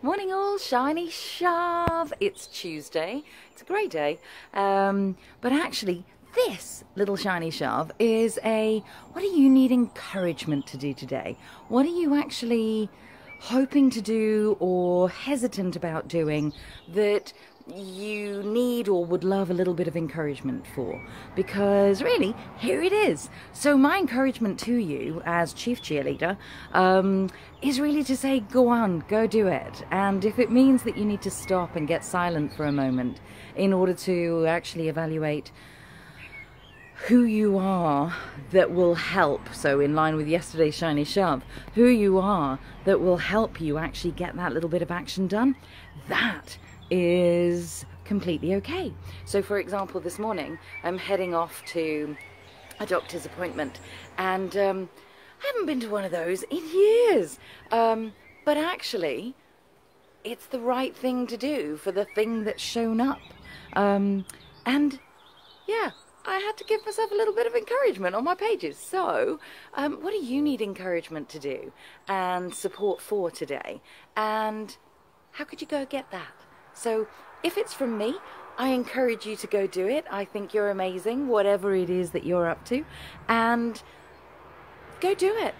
Morning all, shiny shove. It's Tuesday. It's a great day. Um, but actually, this little shiny shove is a what do you need encouragement to do today? What are you actually hoping to do or hesitant about doing that you need or would love a little bit of encouragement for. Because really, here it is. So, my encouragement to you as chief cheerleader um, is really to say, go on, go do it. And if it means that you need to stop and get silent for a moment in order to actually evaluate who you are that will help. So, in line with yesterday's Shiny Shove, who you are that will help you actually get that little bit of action done, that is completely okay. So, for example, this morning I'm heading off to a doctor's appointment, and um, I haven't been to one of those in years. Um, but actually, it's the right thing to do for the thing that's shown up. Um, and yeah, I had to give myself a little bit of encouragement on my pages. So, um, what do you need encouragement to do and support for today? And how could you go get that? So if it's from me, I encourage you to go do it. I think you're amazing, whatever it is that you're up to, and go do it.